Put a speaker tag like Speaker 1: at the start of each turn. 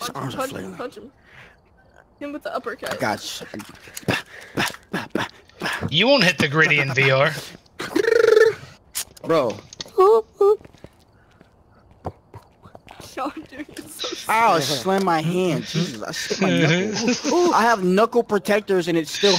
Speaker 1: His
Speaker 2: Punch
Speaker 1: arms
Speaker 2: him,
Speaker 1: are
Speaker 2: punch him,
Speaker 1: flailing.
Speaker 2: punch him. Him with the uppercut.
Speaker 1: I got you.
Speaker 3: You won't hit the Griddy in VR.
Speaker 1: Bro.
Speaker 2: Y'all are doing so
Speaker 1: Ow, I my hand. Jesus, I slammed my knuckle. I have knuckle protectors and it's still